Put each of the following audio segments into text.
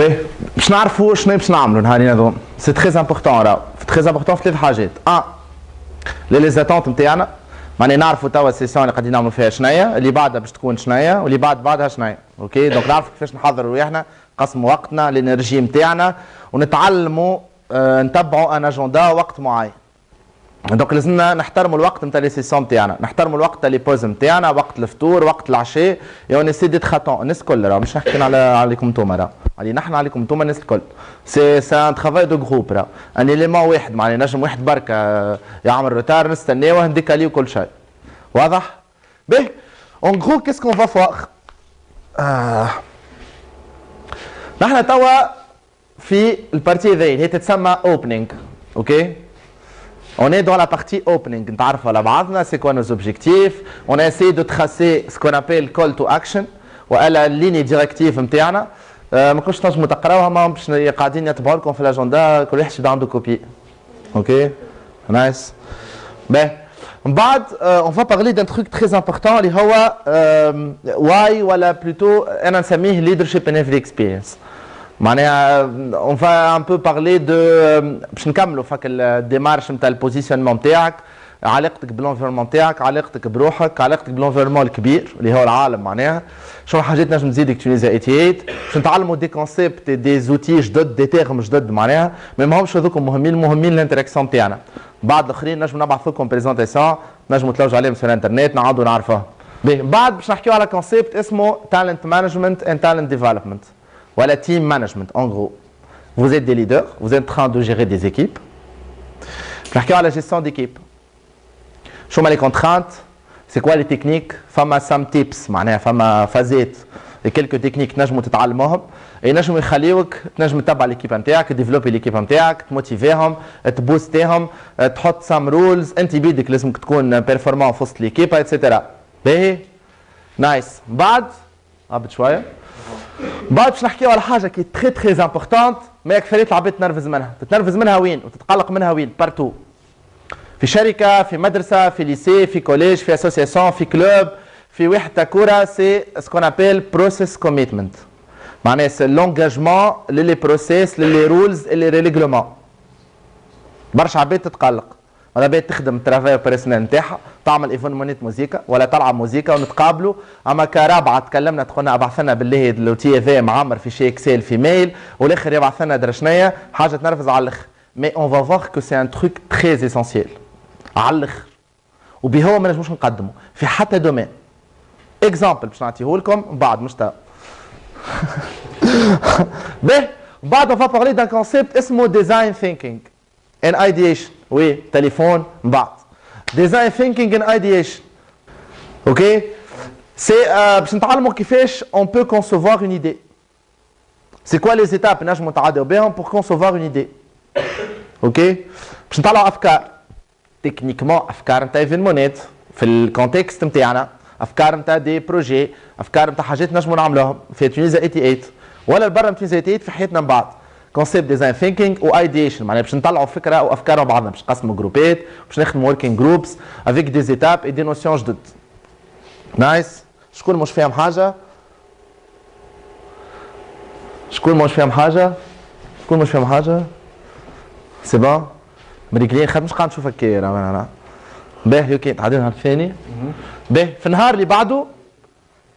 باهي باش نعرفوا شنو باش نعملوا نهارين هذوما c'est très important راهو très important في ثلاث حاجات إن les les attentes نتاعنا ماني نعرفوا توا ال session اللي قاعدين نعملوا فيها شنيا اللي بعدها باش تكون شنيا واللي بعد بعدها شنيا أوكي donc نعرفوا كيفاش نحضروا رواحنا نقسموا وقتنا ال énergie نتاعنا ونتعلموا آه نتبعوا un agenda وقت معين donc لازمنا نحترموا الوقت نتاع les sessions نتاعنا نحترموا الوقت نتاع les pauses نتاعنا وقت الفطور وقت العشاء اي اون اسي ديت خاتون الناس الكل راه مش نحكي على عليكم انتوما راه علي نحن عليكم انتوما الناس الكل. سي سي ان ترافاي دو جروب راه. ان اليمون واحد معناها نجم واحد بركه يعمل روتار نستناوه نديكاليو كل شيء. واضح؟ باهي اون غرو كيسكو فا فوار نحن توا في البارتي ذي هي تتسمى اوبننج أوكي On est dans la partie opening. C'est quoi nos objectifs On a essayé de tracer ce qu'on appelle call to action. ولا ligne directive ما كنتش تنجموا تقراوها ما باش قاعدين يتبعوا لكم في الاجندا كل واحد يبدا عنده copie أوكي nice باهي من بعد on va parler d'un truc très important اللي هو why ولا plutôt أنا نسميه leadership in every experience معناها on va un peu parler de باش نكملوا فك ال démarche نتاع ال positionnement نتاعك علاقتك بال environnement نتاعك علاقتك بروحك علاقتك بال environnement الكبير اللي هو العالم معناها شنو حاجات نجم تزيدك تونيزا 88 باش نتعلموا des concepts des outils جدد des termes جدد معناها ما ماهمش هذوكم مهمين المهمين ال interaction نتاعنا بعد الأخرين نجم نبعث لكم présentation نجموا تلوجوا عليهم في الانترنت نعاودوا نعرفوها بعد باش نحكيو على concept اسمه talent management and talent development. En gros, vous êtes des leaders, vous êtes en train de gérer des équipes. à la gestion d'équipe. شو les contraintes C'est quoi les techniques? فما some tips معناها فما فازات. Quelques techniques نجموا تتعلموهم. ينجموا يخليوك تنجم تتبع l'équipe نتاعك تديفلوبي l'équipe نتاعك تموتيفيهم تبوستيهم تحط some rules انت بيدك لازمك تكون performant في وسط l'équipe et cetera باهي؟ nice بعد هبط شوية. بعد باش نحكيو على حاجة كي très très importante ما يكفي العباد تنرفز منها. تتنرفز منها وين؟ وتتقلق منها وين؟ partout في شركة في مدرسة في lycée في collège في association في club في وحدة كورة c'est ce qu'on appelle process commitment معناها c'est l'engagement لل les process لل les rules لل les règlements برشا عباد تتقلق. على بالك تخدم ال travail opérationnel نتاعها تعمل ايفونمونيت موزيكا ولا تلعب موزيكا ونتقابلوا. أما كرابعة تكلمنا تقولنا أبعث لنا بالله اللوتي هذا معمر في شي اكسل في ميل والآخر يبعث لنا درشنيه حاجة تنرفز على الآخر مي اون فا كو سي ان تروك تري اسونسيال على الآخر. وبهو ما نجموش نقدمه في حتى دومين. اكزامبل باش نعطيه لكم بعد مش به بعد va parler d'un concept اسمه design thinking and ideation. وي تليفون من بعض design thinking and ideation أوكي c'est باش نتعلموا كيفاش on peut concevoir une idée c'est quoi les étapes نجموا نتعداو بهم pour concevoir une idée أوكي باش نطلعوا أفكار. techniquement افكار نتاع événementات في ال contexte نتاعنا افكار نتاع des projets افكار نتاع حاجات نجموا نعملوهم في تونيزا 88 ولا برا تونيزا 88 في حياتنا من بعض concept design thinking و ideation معناها باش نطلعوا فكره وافكار مع بعضنا باش نقسموا groupات باش نخدموا working groups avec des étapes et des notions جدد nice شكون مش فاهم حاجة شكون مش فاهم حاجة شكون مش فاهم حاجة c'est bon خاطر مش قاعد نشوفك كي أنا باهي أوكي تعدي النهار الثاني. باهي في النهار اللي بعده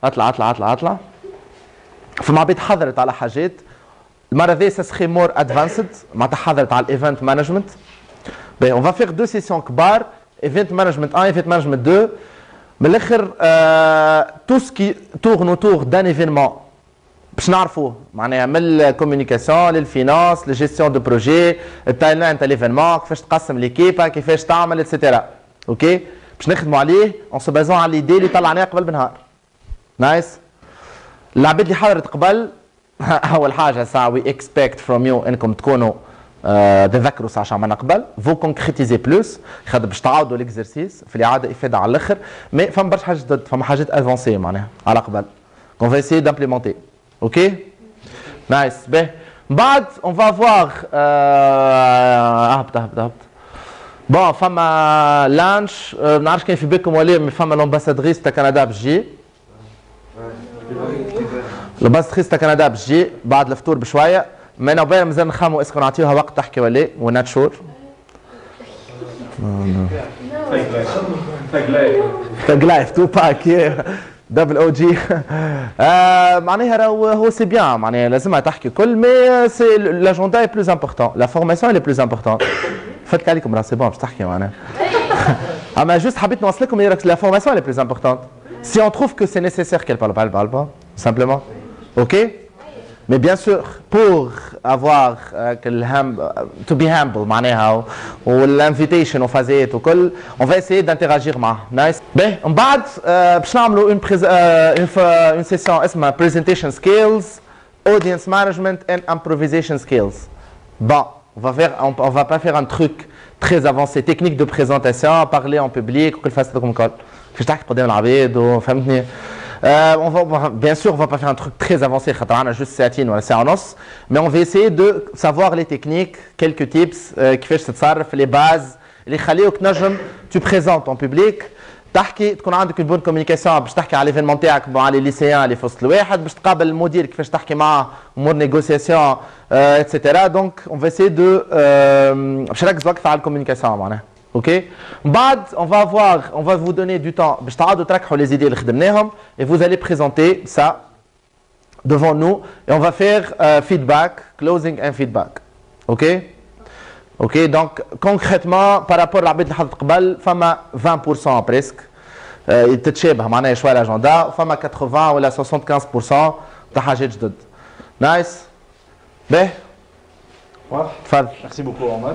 أطلع أطلع أطلع أطلع. فما بيت حضرت على حاجات. المرة ذي c'est more advanced معناتها حضرت على ال event management puis on va faire deux sessions كبار event management 1 event management 2 من الآخر tout ce qui tourne autour d'un événement باش نعرفوه. معناها من ال communication لل finance لل gestion de projet ال timeline تاع l'événement كيفاش تقسم l'équipe كيفاش تعمل et cetera okay باش نخدموا عليه en se basant على l'idée اللي طلعناها قبل بنهار. nice العباد اللي حضرت قبل أول حاجة ساعه we expect from you إنكم تكونوا تذكروا ساعة عملنا قبل. vous concrétisez plus خاطر باش تعاودوا ال exercice في الإعادة إفادة على الأخر. mais فما برشا حاجات فما حاجات avancées معناها على قبل. qu'on va essayer d'implémenter okay nice باهي بعد on va voir اهبط اهبط اهبط بون فما لانش ما نعرفش كاين في بالكم ولا مي فما لومباسادريس تاع كندا تجي الباستريس تاع كندا باش تجي بعد الفطور بشويه ما أنا وبين مازال نخمو اسكو نعطيوها وقت تحكي ولا لا ونات شور تاج لايف تو باك دبل أو جي معناها راهو هو سي بيان معناها لازمها تحكي كل مي سي لاجوندا اي بلوز امبورتون لا فورماسيون اي بلوز امبورتون فاتك عليكم راه c'est bon باش تحكي معناها اما juste حبيت نوصل لكم la formation est plus importante Si on trouve que c'est nécessaire qu'elle parle pas, elle parle pas, simplement. Ok? Mais bien sûr, pour avoir euh, to be humble, ou l'invitation au phasé on va essayer d'interagir avec Nice. Ben, on va faire une, une, une session اسمها presentation skills, audience management and improvisation skills. Bon, on va faire, on, on va pas faire un truc très avancé, technique de présentation, parler en public, ou que le fasse comme col. كيفاش تحكي قدام العباد وفهمتني Euh, on va, bien sûr, on va pas faire un truc très avancé, on a juste ساعتين ولا ساعة ونص, mais on va essayer de savoir les techniques, quelques tips, كيفاش تتصرف, les bases, اللي يخليوك تنجم tu présentes en public, تحكي تكون عندك une bonne communication باش تحكي على ليفينمون تاعك مع لي ليسيان اللي في وسط الواحد باش تقابل المدير كيفاش تحكي معاه أمور نيغوسياسيون اتسيتيرا دونك اون فا سي دو باش نركز أكثر على الكوميونيكاسيون معناها. Ok Bad, on va avoir, on va vous donner du temps. les idées et vous allez présenter ça devant nous et on va faire euh, feedback, closing and feedback. Ok Ok, donc concrètement, par rapport à la قبل فما 20% presque يتشابه معناها شويه الاجندا فما 80 ولا 75% تاع حاجات جدد. نايس؟ باهي؟ تفضل. Merci beaucoup Omar.